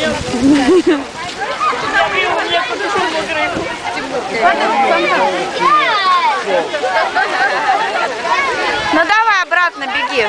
Ну давай обратно беги.